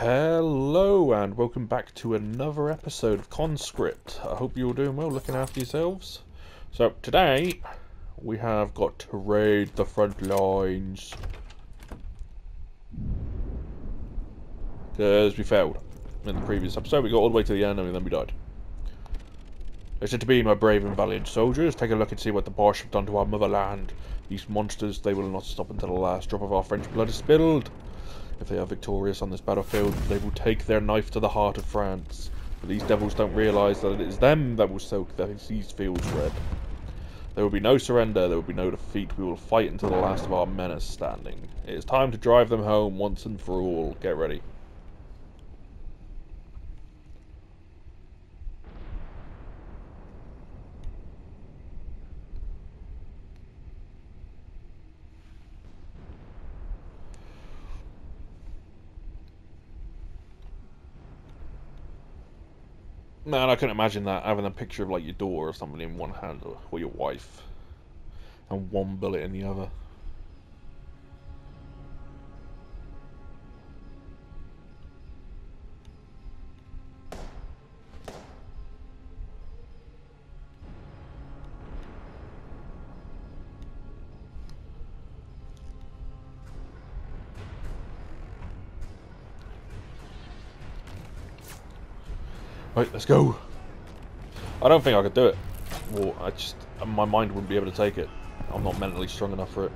Hello and welcome back to another episode of Conscript. I hope you're doing well, looking after yourselves. So today we have got to raid the front lines. Because we failed in the previous episode. We got all the way to the end and then we died. Listen to me, my brave and valiant soldiers. Take a look and see what the Boche have done to our motherland. These monsters, they will not stop until the last drop of our French blood is spilled. If they are victorious on this battlefield, they will take their knife to the heart of France. But these devils don't realise that it is them that will soak these fields red. There will be no surrender, there will be no defeat. We will fight until the last of our men is standing. It is time to drive them home once and for all. Get ready. Man, I couldn't imagine that having a picture of like your daughter or something in one hand or, or your wife, and one bullet in the other. Right, let's go. I don't think I could do it. Well, I just, my mind wouldn't be able to take it. I'm not mentally strong enough for it.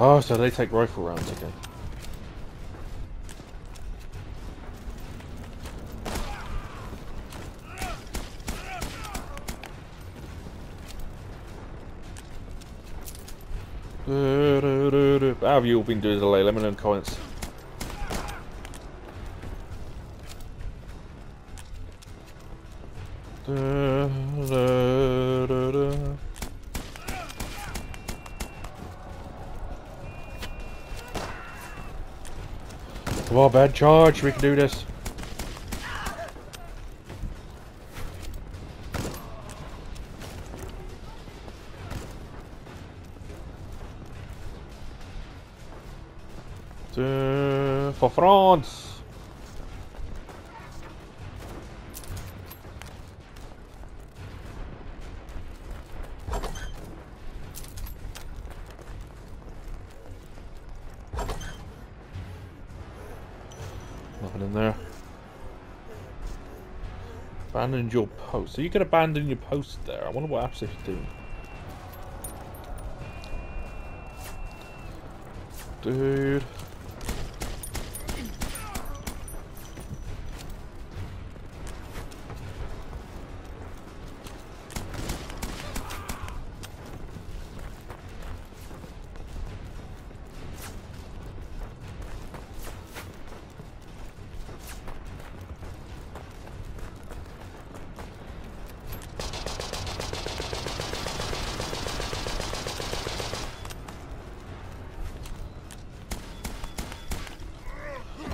Oh, so they take rifle rounds again. How have you all been doing today? Let me know in the comments. Come on, bad charge. We can do this. France! Nothing in there. Abandon your post. So you can abandon your post there. I wonder what apps it's doing. Dude.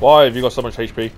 Why have you got so much HP?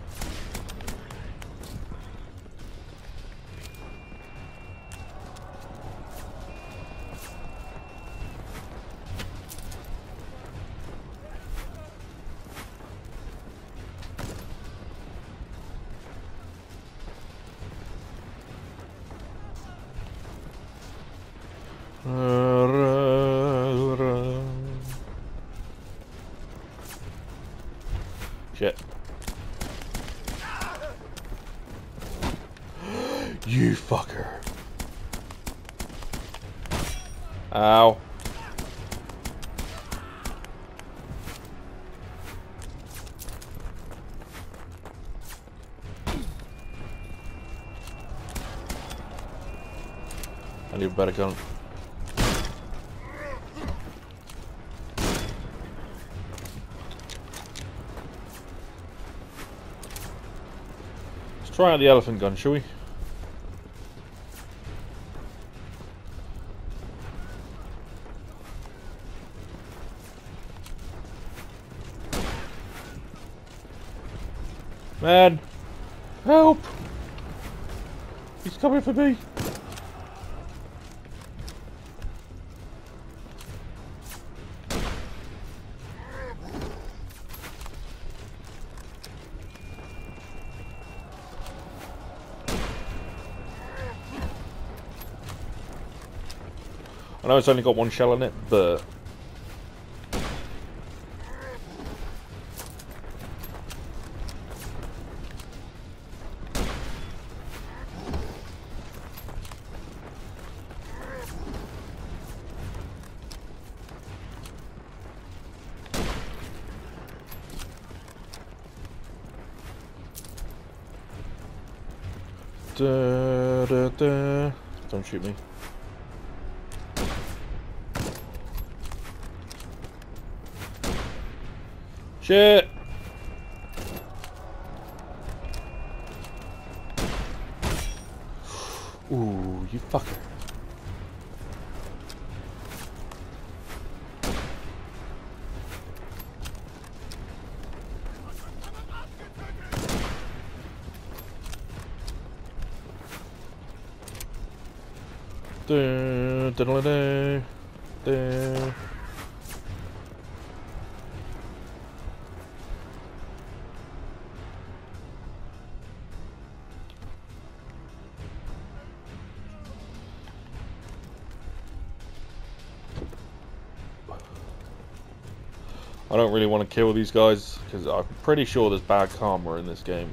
I need a better gun. Let's try out the elephant gun, shall we? Man! Help! He's coming for me! Know it's only got one shell in it, but... I don't really want to kill these guys because I'm pretty sure there's bad karma in this game.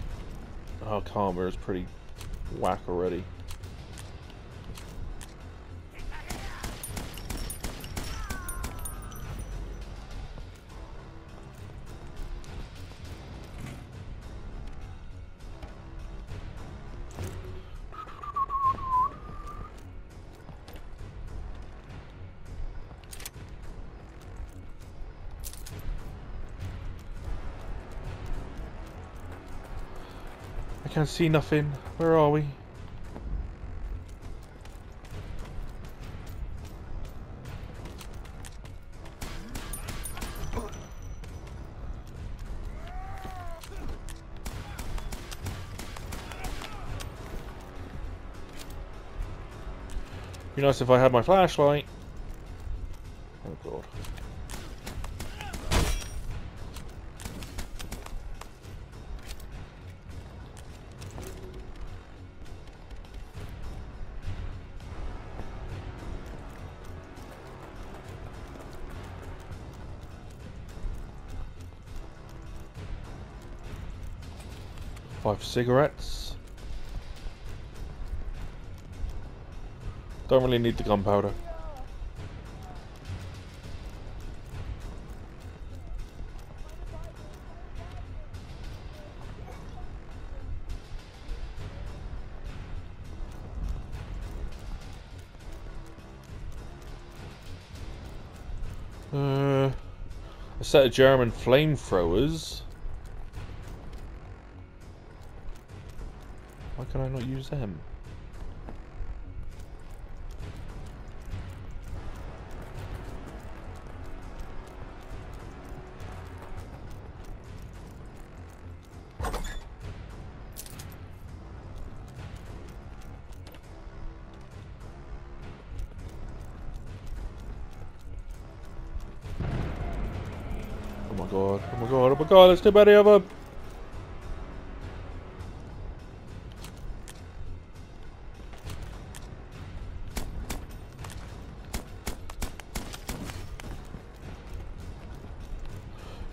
Our karma is pretty whack already. Can't see nothing. Where are we? Be nice if I had my flashlight. Oh god. Five cigarettes. Don't really need the gunpowder. Uh, a set of German flamethrowers. Can I not use them? Oh my god, oh my god, oh my god, there's too many of them!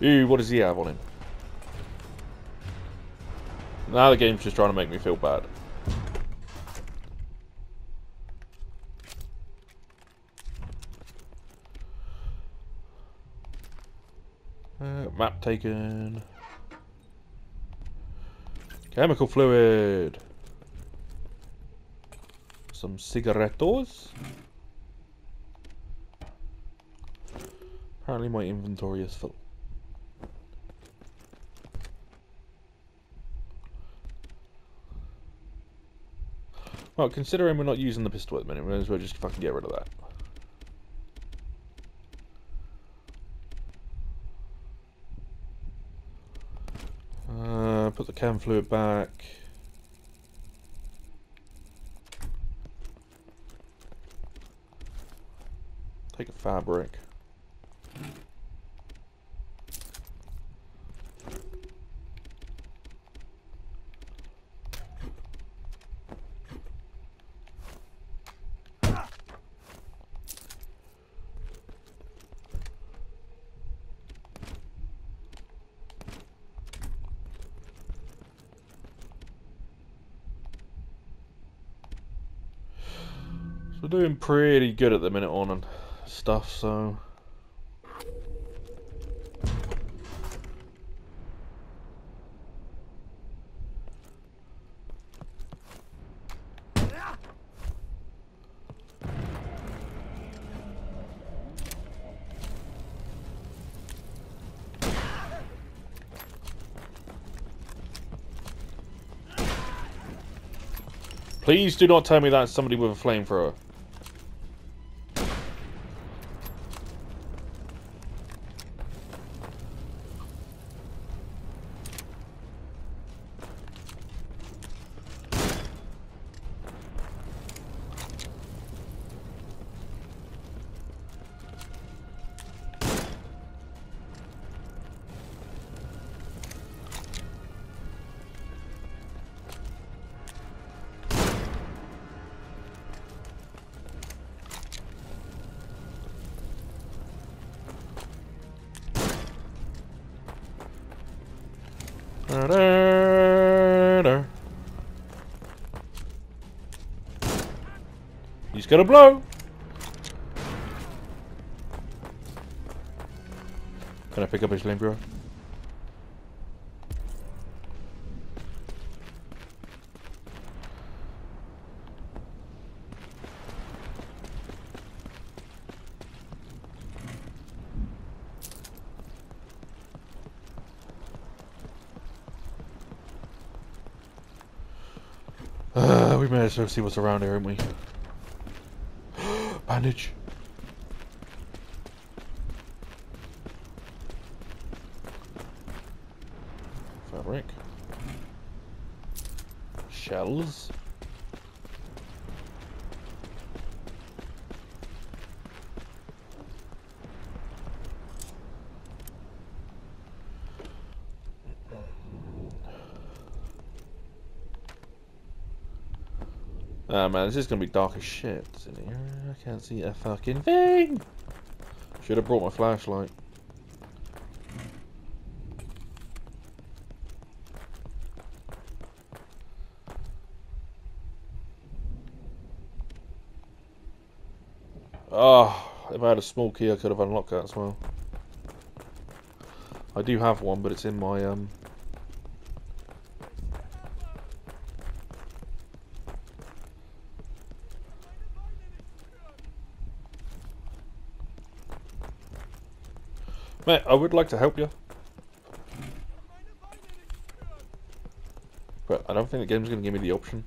Ew, what does he have on him? Now the game's just trying to make me feel bad. Uh, map taken. Chemical fluid. Some cigarettos. Apparently my inventory is full. Well, considering we're not using the pistol at the minute, we may as well just fucking get rid of that. Uh, put the cam fluid back. Take a fabric. So we're doing pretty good at the minute on and stuff, so... Please do not tell me that's somebody with a flamethrower. He's gonna blow. Can I pick up his flamethrower? Uh, we may as well see what's around here, haven't we? Bandage. Fabric. Shells. Man, this is gonna be dark as shit. I can't see a fucking thing. Should have brought my flashlight. Oh, if I had a small key, I could have unlocked that as well. I do have one, but it's in my um. Mate, I would like to help you. But I don't think the game's going to give me the option.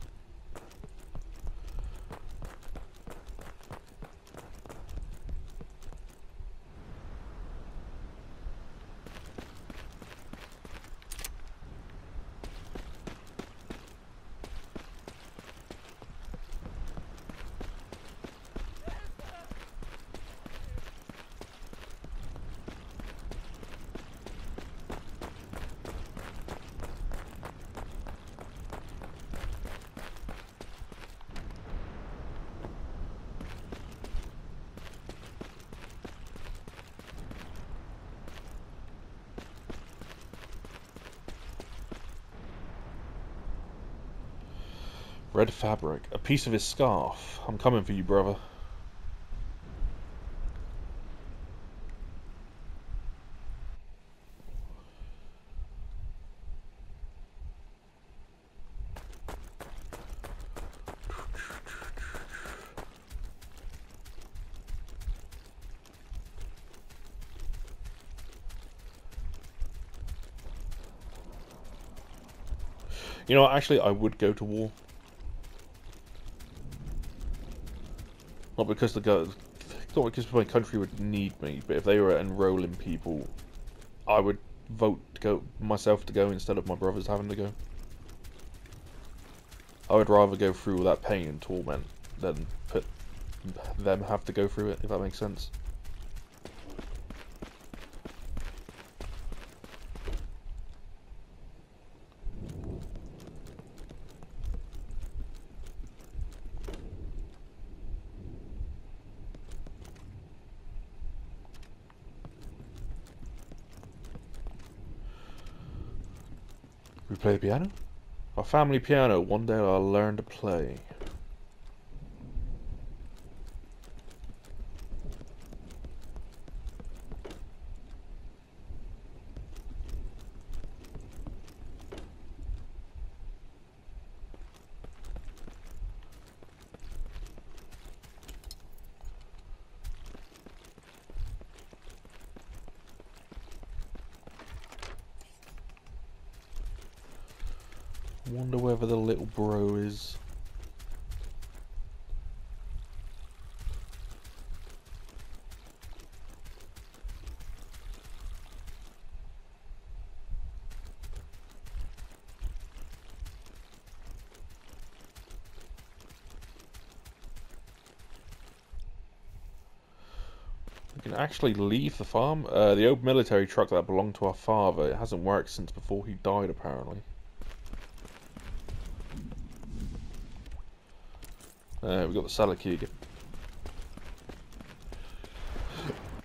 Red fabric. A piece of his scarf. I'm coming for you, brother. You know, actually, I would go to war. Because the go, not because my country would need me, but if they were enrolling people, I would vote to go myself to go instead of my brothers having to go. I would rather go through all that pain and torment than put them have to go through it, if that makes sense. We play the piano? Our family piano. One day I'll learn to play. Wonder whether the little bro is. We can actually leave the farm. Uh, the old military truck that belonged to our father, it hasn't worked since before he died apparently. Uh, we got the salad key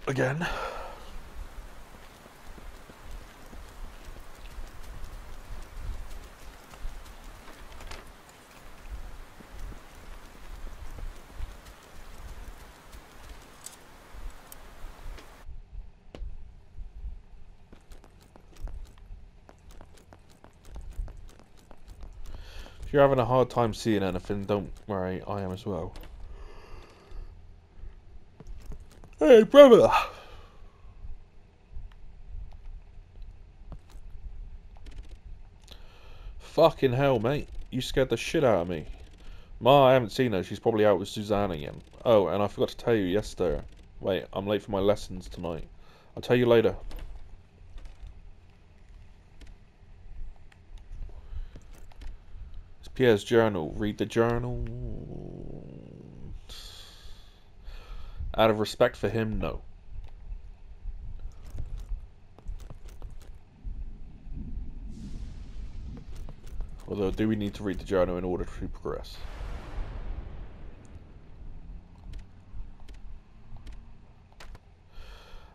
again. You're having a hard time seeing anything, don't worry, I am as well. Hey, brother! Fucking hell, mate. You scared the shit out of me. Ma, I haven't seen her. She's probably out with Suzanne again. Oh, and I forgot to tell you yesterday. Wait, I'm late for my lessons tonight. I'll tell you later. Pierre's journal. Read the journal. Out of respect for him, no. Although, do we need to read the journal in order to progress?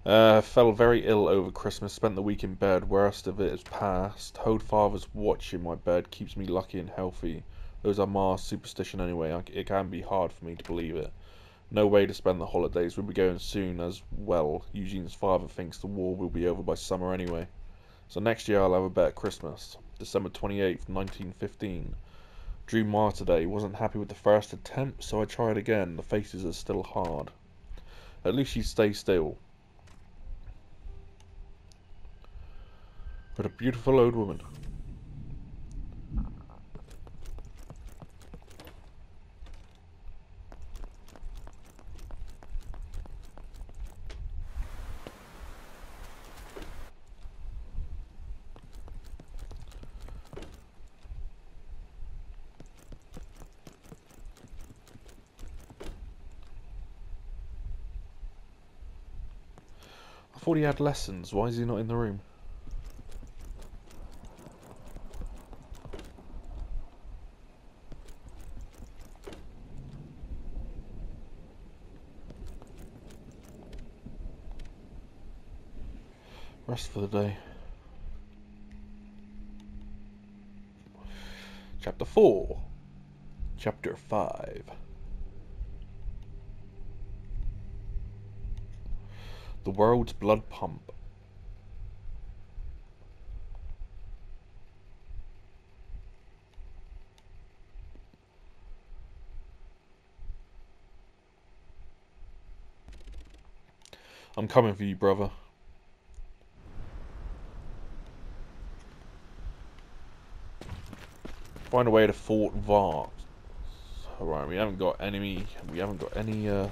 Uh, fell very ill over Christmas, spent the week in bed, worst of it is past. Hold father's watch in my bed keeps me lucky and healthy. Those are Ma's superstition anyway, it can be hard for me to believe it. No way to spend the holidays, we'll be going soon as well. Eugene's father thinks the war will be over by summer anyway. So next year I'll have a better Christmas. December 28th, 1915. Drew Ma today, wasn't happy with the first attempt, so I tried again. The faces are still hard. At least you stay still. But a beautiful old woman. I thought he had lessons. Why is he not in the room? Rest for the day. Chapter 4. Chapter 5. The world's blood pump. I'm coming for you, brother. find a way to Fort Vart. Alright, we haven't got enemy, we haven't got any, uh...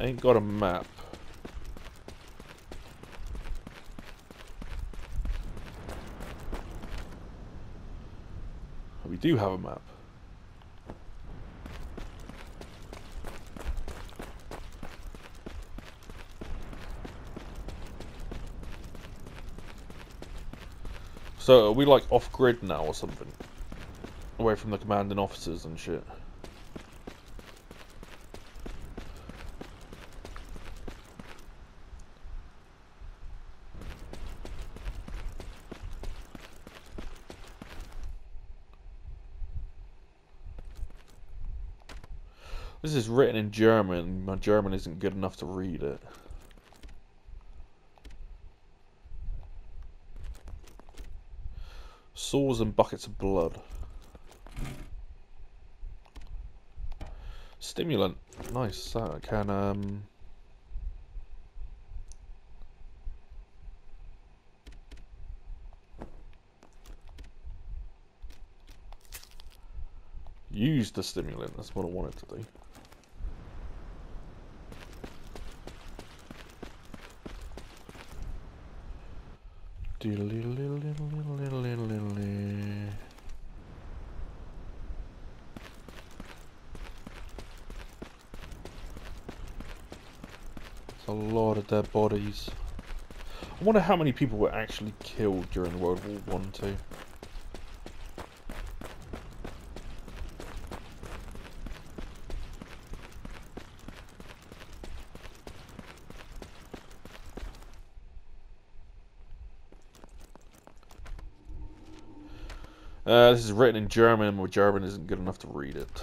Ain't got a map. We do have a map. So are we like off grid now or something? Away from the commanding officers and shit. This is written in German. My German isn't good enough to read it. Swords and buckets of blood. Stimulant. Nice. That can, um... Use the stimulant. That's what I wanted to do. Dead bodies. I wonder how many people were actually killed during World War One, too. Uh, this is written in German, my German isn't good enough to read it.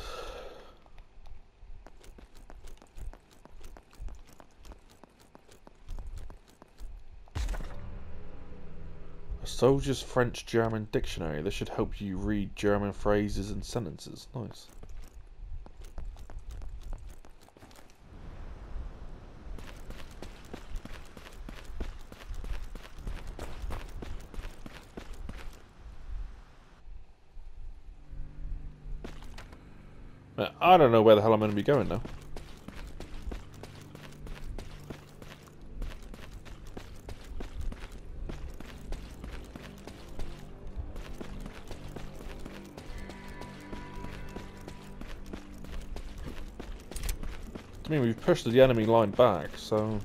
Soldier's French-German dictionary. This should help you read German phrases and sentences. Nice. I don't know where the hell I'm going to be going now. I mean, we've pushed the enemy line back, so...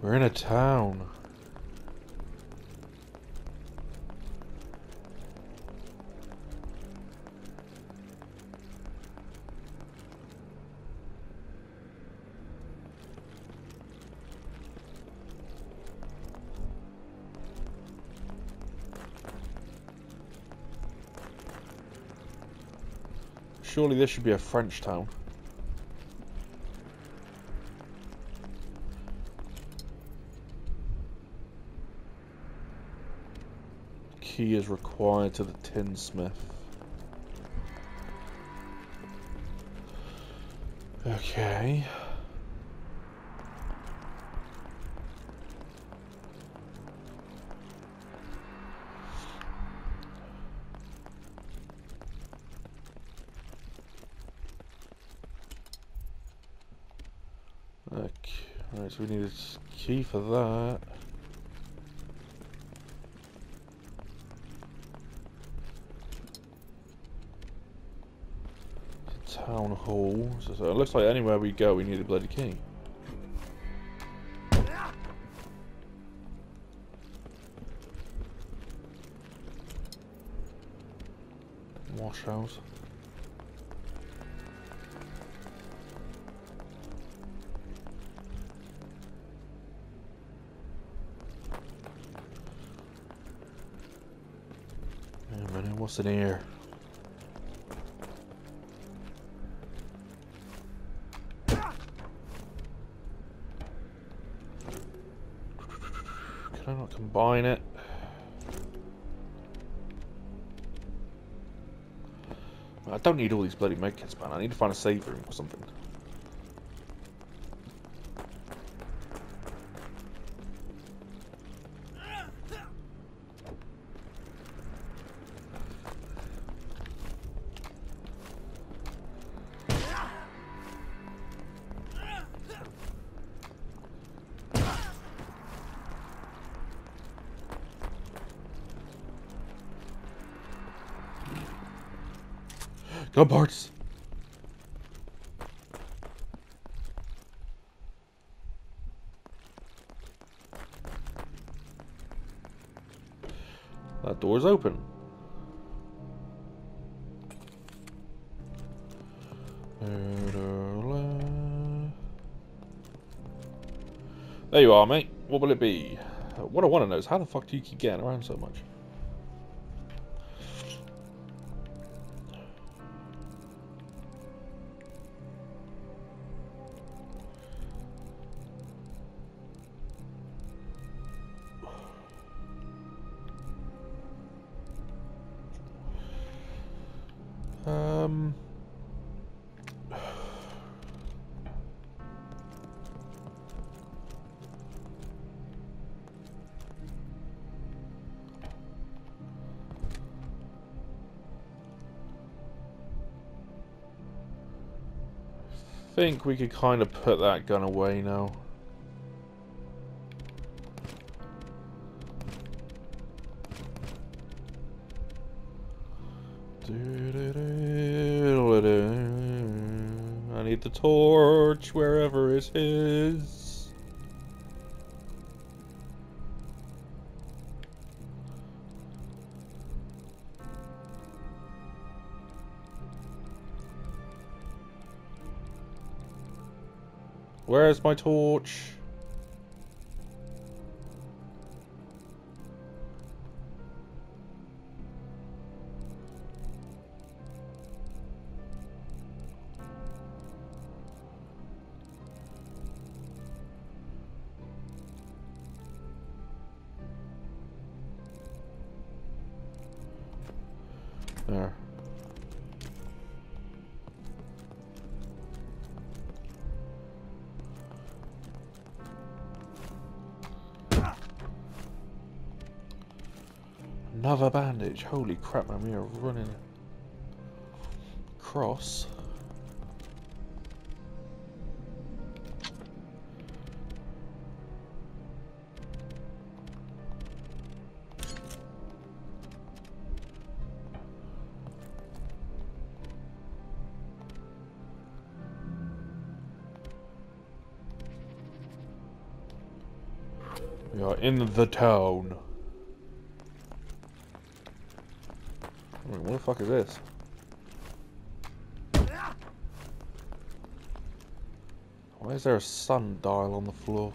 We're in a town. Surely this should be a French town. key is required to the tinsmith. Okay right, so we need a key for that. Town hall. So, so, it looks like anywhere we go, we need a bloody key. Wash house. In here? combine it. I don't need all these bloody medkits, man. I need to find a save room or something. Open. There you are, mate. What will it be? What I want to know is how the fuck do you keep getting around so much? We could kind of put that gun away now. I need the torch wherever it is. Where's my torch? Another. Holy crap, man, we are running cross. We are in the town. What the fuck is this? Why is there a sundial on the floor?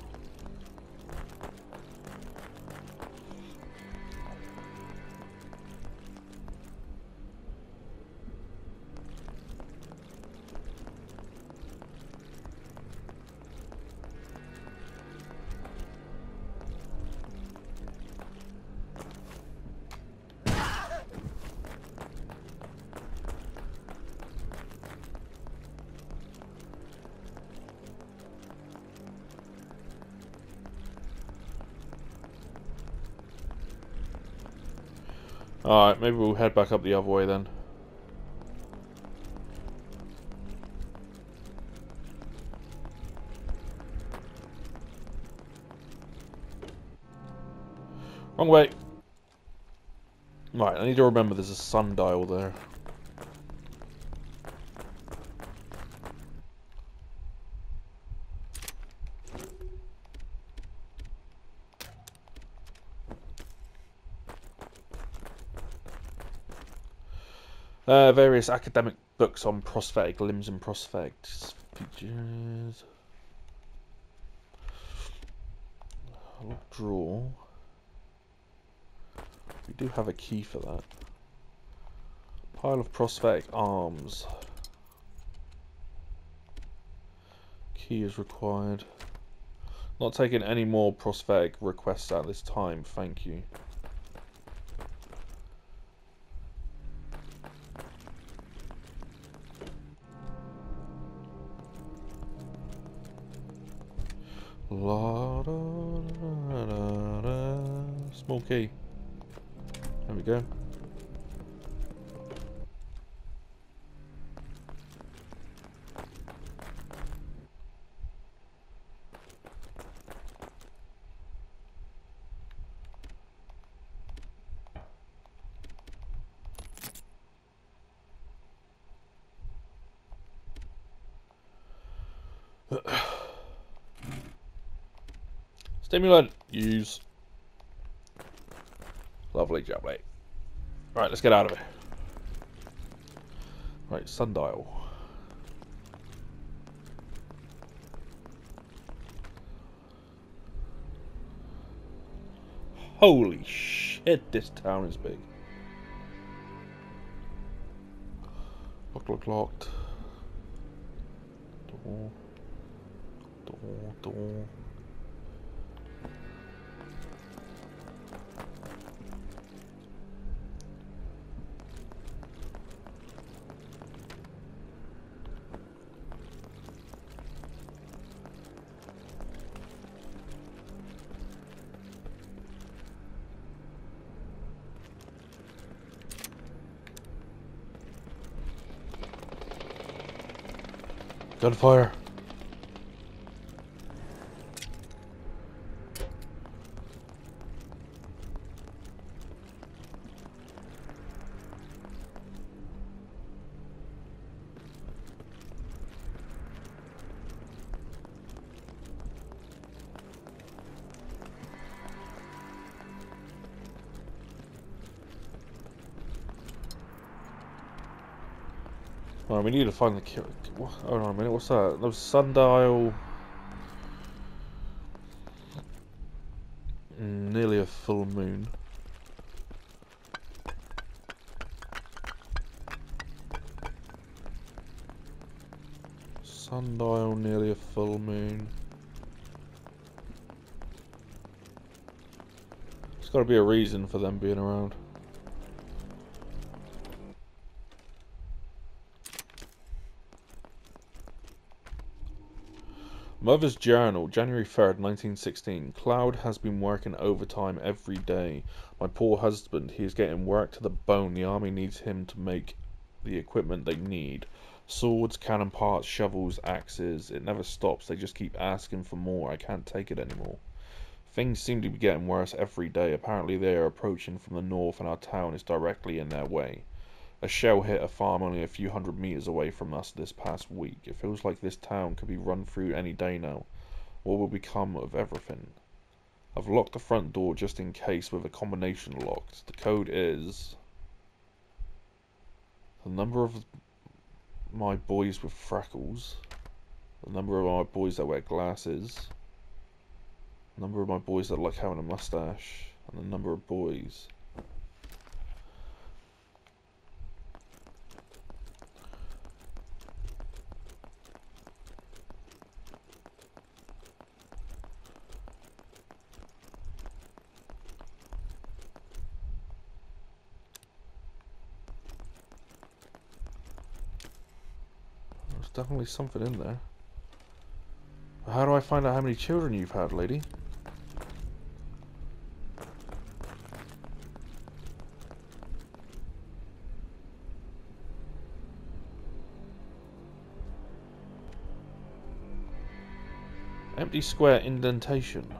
Alright, maybe we'll head back up the other way then. Wrong way. Right, I need to remember there's a sundial there. Uh, various academic books on prosthetic limbs and prosthetic features. draw. We do have a key for that. Pile of prosthetic arms. Key is required. Not taking any more prosthetic requests at this time, thank you. Stimulant. Use. Lovely jubbly. Right, let's get out of here. Right, sundial. Holy shit, this town is big. Look, look, locked. Gunfire. Alright, we need to find the kill. Hold on a minute, what's that? Was sundial. Nearly a full moon. Sundial, nearly a full moon. There's got to be a reason for them being around. Mother's Journal, January 3rd, 1916. Cloud has been working overtime every day. My poor husband, he is getting worked to the bone. The army needs him to make the equipment they need. Swords, cannon parts, shovels, axes. It never stops. They just keep asking for more. I can't take it anymore. Things seem to be getting worse every day. Apparently they are approaching from the north and our town is directly in their way. A shell hit a farm only a few hundred meters away from us this past week. It feels like this town could be run through any day now. What will become of everything? I've locked the front door just in case with a combination locked. The code is... The number of my boys with freckles. The number of my boys that wear glasses. The number of my boys that like having a mustache. And the number of boys definitely something in there. How do I find out how many children you've had, lady? Empty square indentation.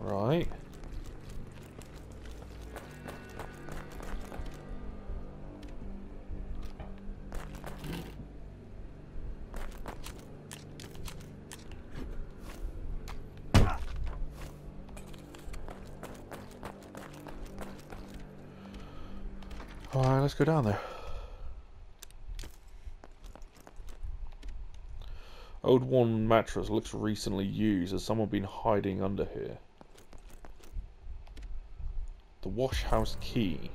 Right. Alright, let's go down there. Old worn mattress looks recently used. Has someone been hiding under here? The wash house key.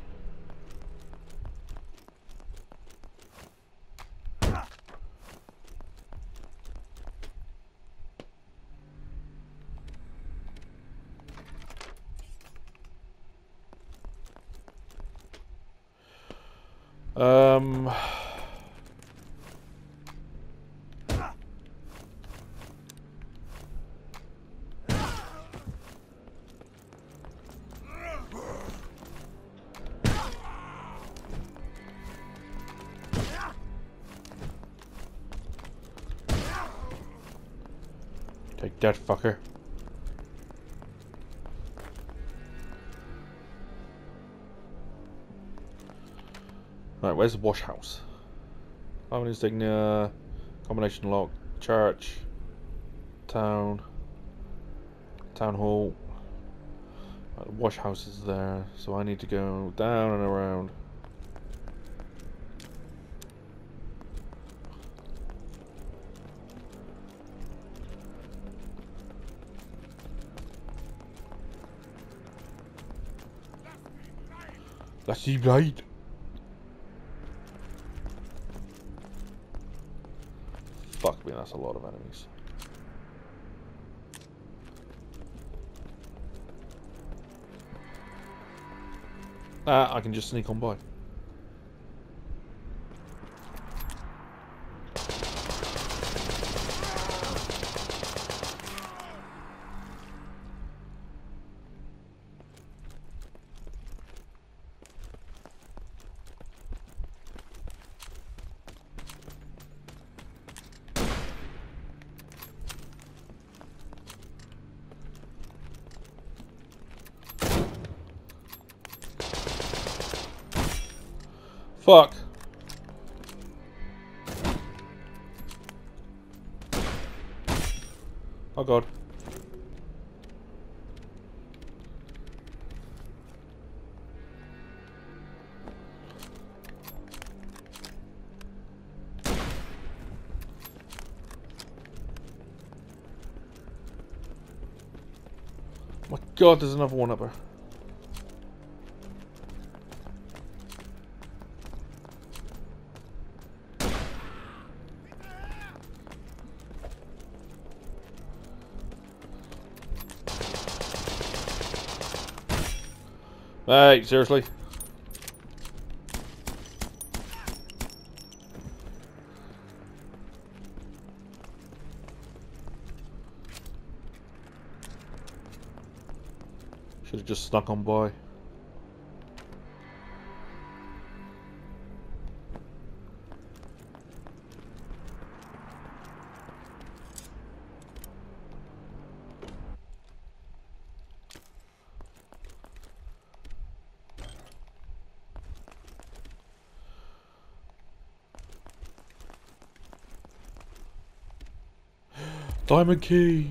Fucker. Right, where's the wash house? Owen insignia, combination lock, church, town, town hall. Uh, the wash house is there, so I need to go down and around. That's the right. Fuck me, that's a lot of enemies. Ah, I can just sneak on by. God, there's another one up there. Hey, seriously? Just snuck on by. Diamond key.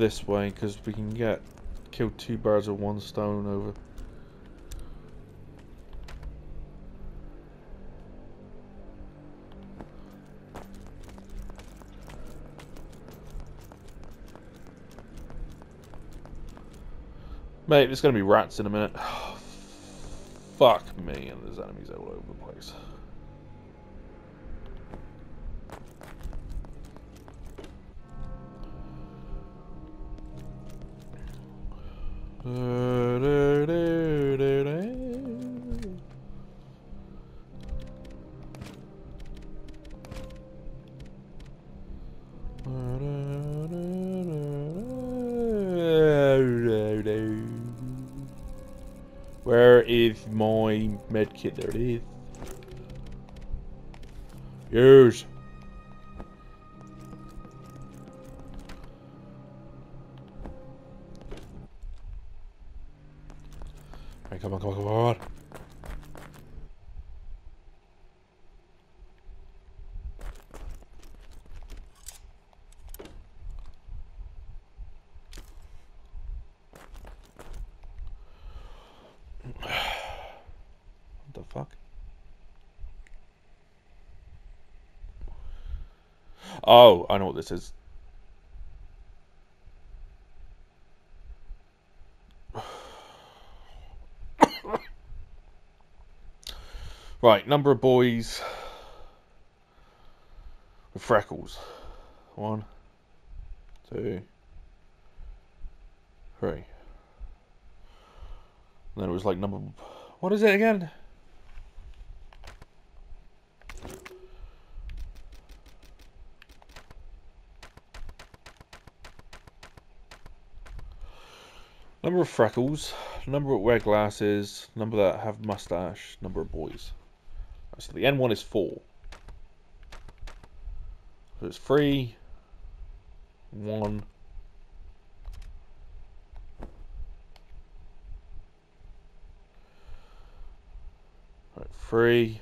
This way because we can get kill two birds with one stone over. Mate, there's gonna be rats in a minute. Fuck me, and there's enemies all over the place. Where is my medkit? There it is. Use. This is. Right, number of boys with freckles. One, two, three. And then it was like number. What is it again? Number of freckles, number of wear glasses, number that have mustache, number of boys. So the N1 is 4. So it's 3, 1, right, 3,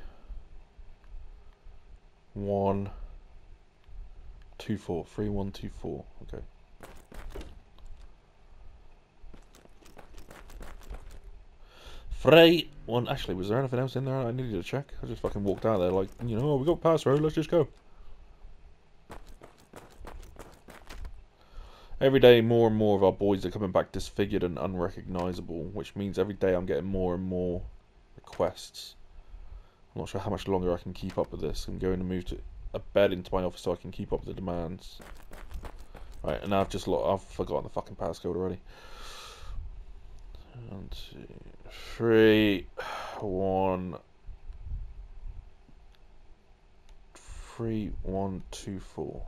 1, 2, 4. 3, 1, 2, 4. Okay. Three, one. Actually, was there anything else in there I needed to check? I just fucking walked out there like, you know, oh, we got pass let's just go. Every day, more and more of our boys are coming back disfigured and unrecognisable, which means every day I'm getting more and more requests. I'm not sure how much longer I can keep up with this. I'm going to move to a bed into my office so I can keep up with the demands. Right, and I've just I've forgotten the fucking passcode already. Two, three, one, three, one, two, four.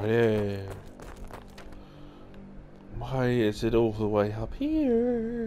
Décalé. Why is it all the way up here?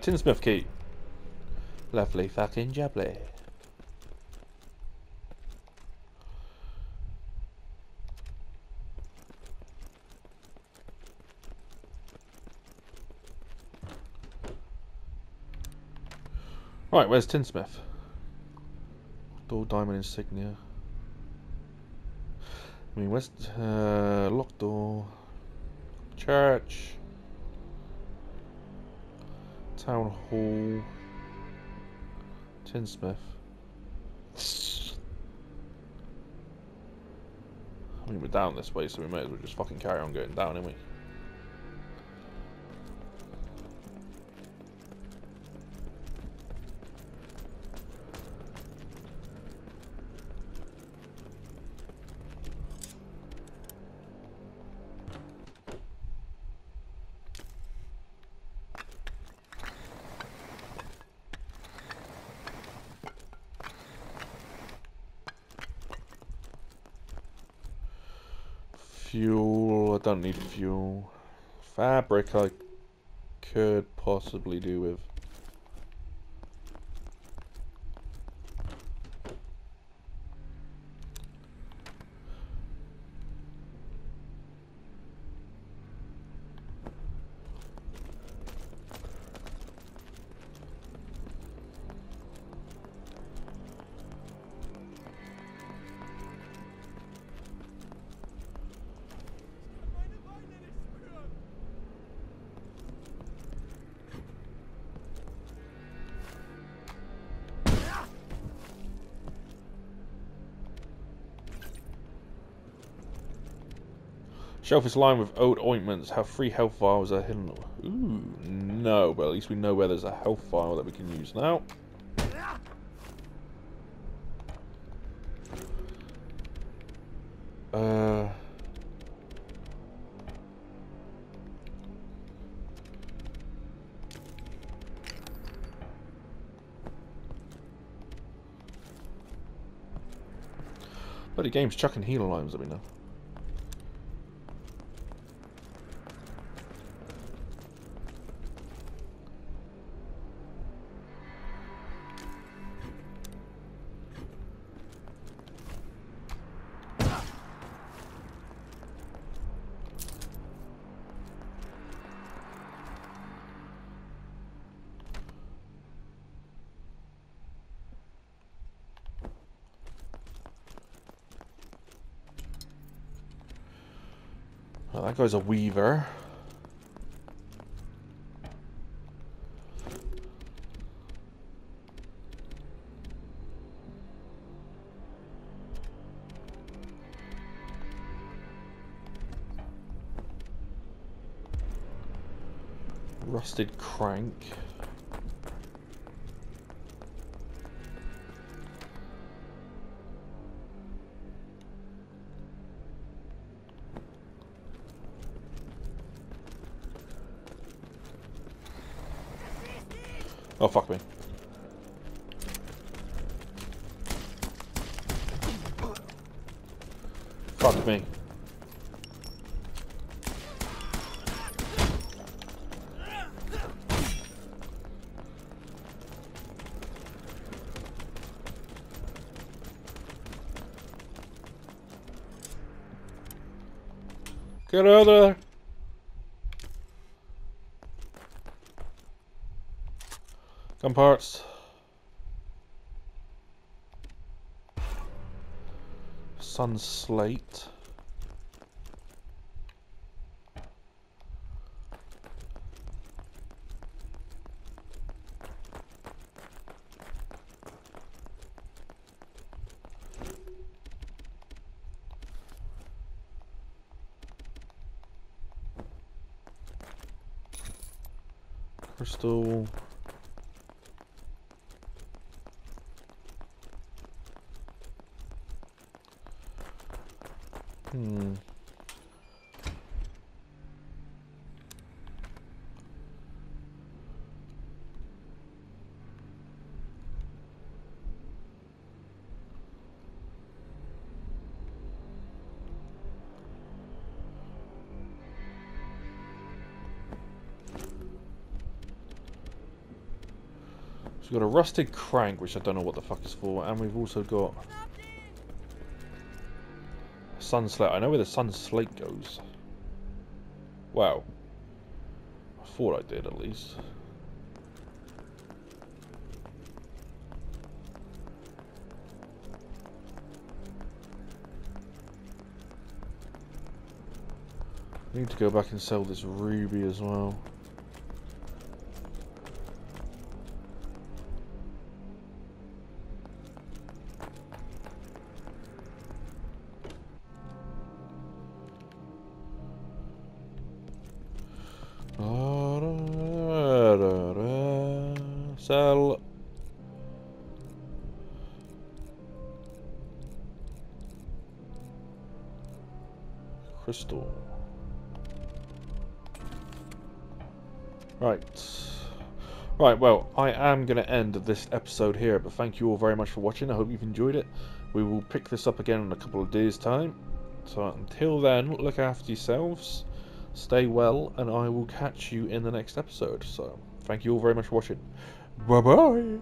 Tinsmith key. Lovely fucking jubbly. Right, where's Tinsmith? Door diamond insignia. I mean, where's uh, locked door? Church. Town Hall. Tinsmith. I mean, we're down this way, so we may as well just fucking carry on going down, ain't we? Don't need fuel. Fabric I could possibly do with. Shelf is lined with old ointments. Have three health vials are hidden. Ooh, no, but at least we know where there's a health vial that we can use now. Uh. Bloody game's chucking healer lines at me now. Guy's a weaver. Rusted crank. Oh, fuck me. Fuck me. Get out of there! Gun parts. Sun slate. Crystal. We've got a rusted crank, which I don't know what the fuck is for, and we've also got sun slate. I know where the sun slate goes. Wow. I thought I did at least. I need to go back and sell this ruby as well. Right, well, I am going to end this episode here, but thank you all very much for watching. I hope you've enjoyed it. We will pick this up again in a couple of days' time. So until then, look after yourselves, stay well, and I will catch you in the next episode. So thank you all very much for watching. Bye bye.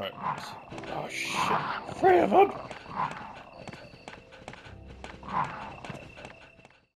Right. Oh shit. Three of them.